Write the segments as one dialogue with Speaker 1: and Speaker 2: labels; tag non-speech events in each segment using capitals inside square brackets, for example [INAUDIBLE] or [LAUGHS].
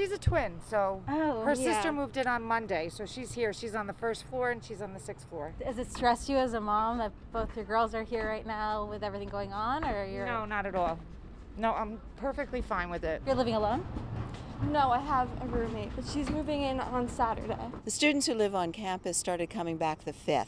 Speaker 1: she's a twin, so
Speaker 2: Oh,
Speaker 1: her
Speaker 2: yeah.
Speaker 1: sister moved in on Monday, so she's here. She's on the first floor and she's on the sixth floor.
Speaker 2: Does it stress you as a mom that both your girls are here right now with everything going on, or you're
Speaker 1: No, not at all. No, I'm perfectly fine with it.
Speaker 2: you're living alone?
Speaker 3: No, I have a roommate, but she's moving in on Saturday.
Speaker 4: The students who live on campus started coming back the 5th.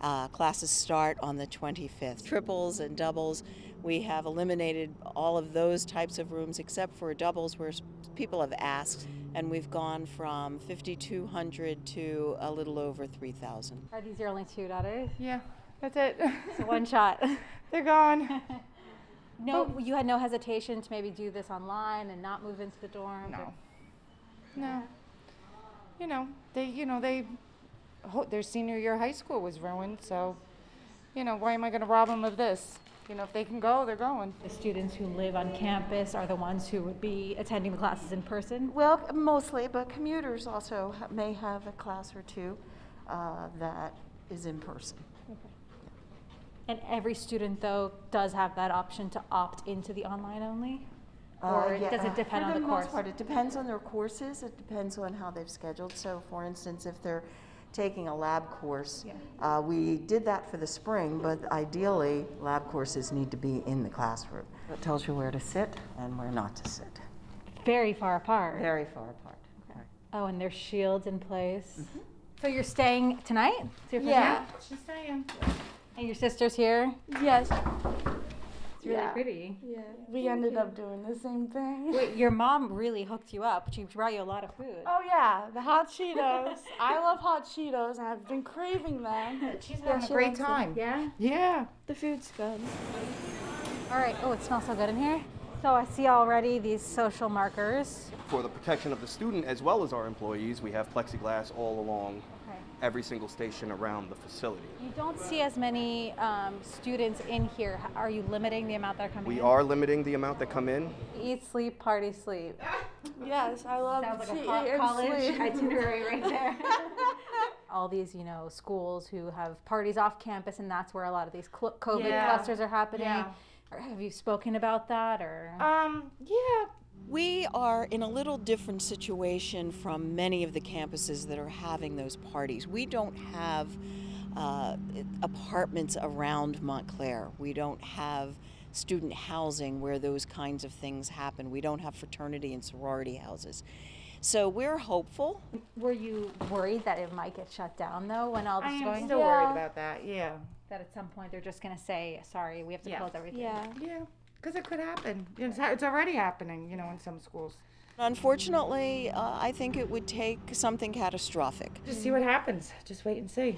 Speaker 4: Uh, classes start on the 25th. Triples and doubles, we have eliminated all of those types of rooms except for doubles where people have asked, and we've gone from 5,200 to a little over 3,000.
Speaker 2: Are these your only two daughters?
Speaker 1: Yeah, that's it.
Speaker 2: It's [LAUGHS] So one shot. [LAUGHS]
Speaker 1: They're gone. [LAUGHS]
Speaker 2: no, you had no hesitation to maybe do this online and not move into the dorm.
Speaker 1: No. No. You know, they, you know, they, ho- their senior year of high school was ruined, so, you know, why am I going to rob them of this? You know, if they can go, they're going.
Speaker 2: The students who live on campus are the ones who would be attending the classes in person.
Speaker 5: Well, mostly, but commuters also may have a class or two uh, that is in person.
Speaker 2: And every student, though, does have that option to opt into the online only?
Speaker 5: Uh,
Speaker 2: Or
Speaker 5: yeah,
Speaker 2: does it depend
Speaker 5: for
Speaker 2: on the
Speaker 5: most
Speaker 2: course?
Speaker 5: part, it depends on their courses. It depends on how they've scheduled. So, for instance, if they're taking a lab course, uh, we did that for the spring, but ideally, lab courses need to be in the classroom. It tells you where to sit and where not to sit.
Speaker 2: Very far apart.
Speaker 5: Very far apart. Right.
Speaker 2: Oh, and there's shields in place. So you're staying tonight? So you're
Speaker 3: Yeah.
Speaker 1: She's staying.
Speaker 2: And your sister's here?
Speaker 3: Yes.
Speaker 2: It's really
Speaker 3: Yeah.
Speaker 2: pretty.
Speaker 3: Yeah. We ended up doing the same thing.
Speaker 2: Wait, your mom really hooked you up. She brought you a lot of food.
Speaker 3: Oh yeah, the hot Cheetos. I love hot Cheetos, and I've been craving them.
Speaker 1: She's
Speaker 3: Yeah,
Speaker 1: having a great
Speaker 3: loves it.
Speaker 1: time.
Speaker 2: Yeah?
Speaker 1: Yeah.
Speaker 3: The food's good.
Speaker 2: All right. Oh, it smells so good in here. So I see already these social markers.
Speaker 6: For the protection of the student as well as our employees, we have plexiglass all along
Speaker 2: Okay.
Speaker 6: Every single station around the facility.
Speaker 2: You don't see as many um, students in here. Are you limiting the amount that are coming
Speaker 6: We
Speaker 2: in?
Speaker 6: are limiting the amount that come in.
Speaker 2: Eat, sleep, party, sleep.
Speaker 3: Yes, I love
Speaker 2: Sounds like a
Speaker 3: eat
Speaker 2: hot
Speaker 3: and
Speaker 2: college
Speaker 3: sleep.
Speaker 2: itinerary right there. [LAUGHS] All these, you know, schools who have parties off campus, and that's where a lot of these cl- COVID
Speaker 1: Yeah.
Speaker 2: clusters are happening.
Speaker 1: Yeah.
Speaker 2: Or have you spoken about that, or?
Speaker 1: Um, yeah.
Speaker 4: We are in a little different situation from many of the campuses that are having those parties. We don't have uh, apartments around Montclair. We don't have student housing where those kinds of things happen. We don't have fraternity and sorority houses. So we're hopeful.
Speaker 2: Were you worried that it might get shut down though when all this
Speaker 1: I
Speaker 2: is
Speaker 1: am
Speaker 2: going?
Speaker 1: still
Speaker 3: Yeah.
Speaker 1: worried about that. Yeah.
Speaker 2: That at some point they're just going to say, "Sorry, we have to
Speaker 1: Yeah.
Speaker 2: close everything."
Speaker 3: Yeah.
Speaker 1: Yeah because it could happen. It's, it's already happening, you know, in some schools.
Speaker 4: Unfortunately, uh, I think it would take something catastrophic.
Speaker 1: Just see what happens. Just wait and see.